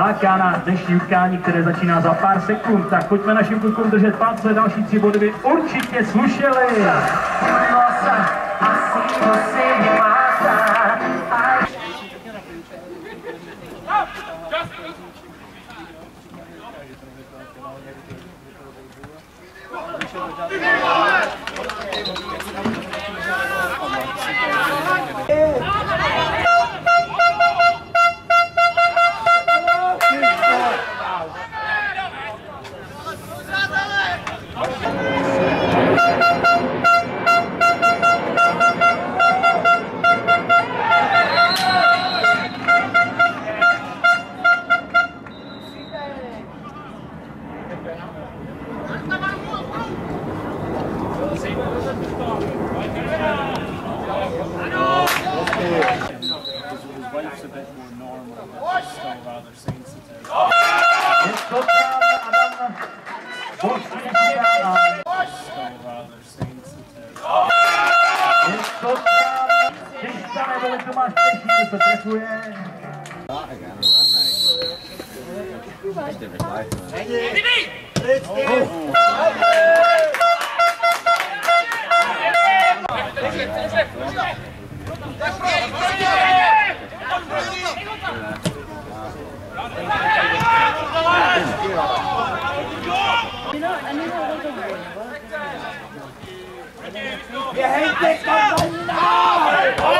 láká na dnešní utkání, které začíná za pár sekund. Tak pojďme našim klukům držet palce, další tři body by určitě slušely. Asi, asi. Acaba stationary Patekwe. Oh, I got it last night. Just different life, man. Let's go! Oh. Yeah, hey, take my phone now!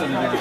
president again.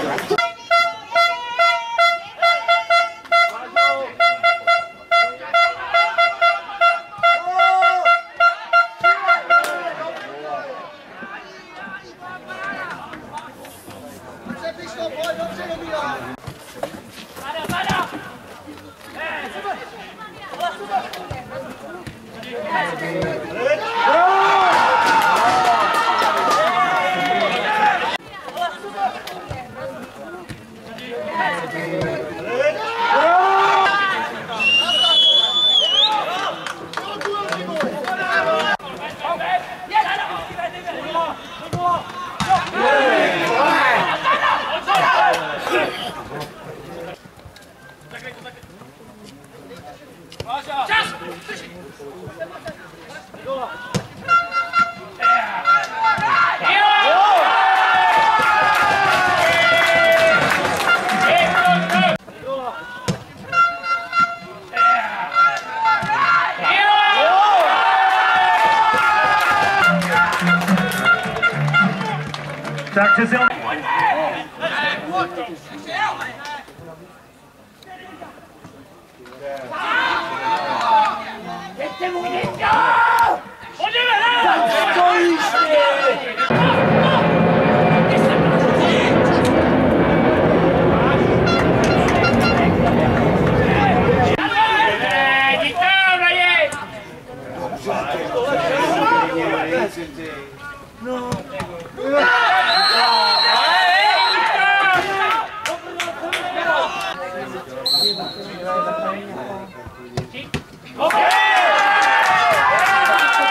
Taxas é um...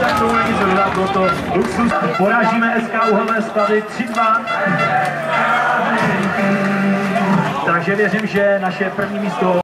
tak to není zrovna Luxus, porážíme SK uhelné 3-2. Takže věřím, že naše první místo